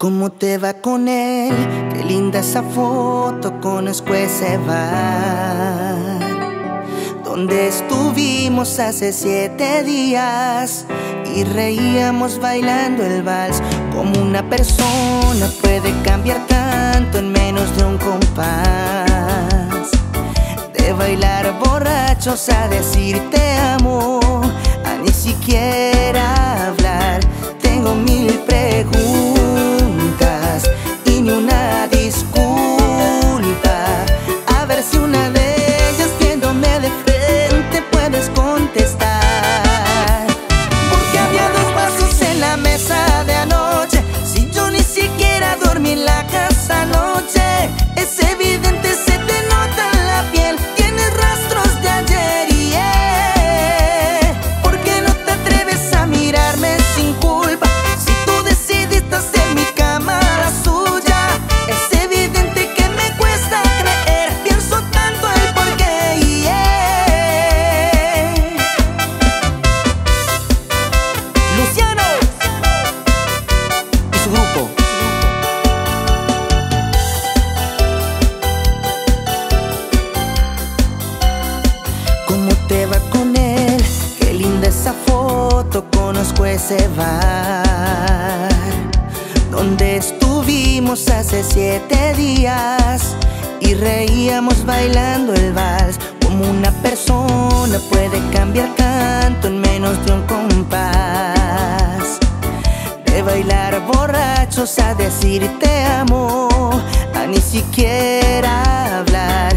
¿Cómo te va con él? Qué linda esa foto, conozco ese bar Donde estuvimos hace siete días Y reíamos bailando el vals. Como una persona puede cambiar tanto en menos de un compás De bailar borrachos a decir te amo A ni siquiera conozco ese bar donde estuvimos hace siete días y reíamos bailando el vals. Como una persona puede cambiar tanto en menos de un compás. De bailar borrachos a decir te amo, a ni siquiera hablar.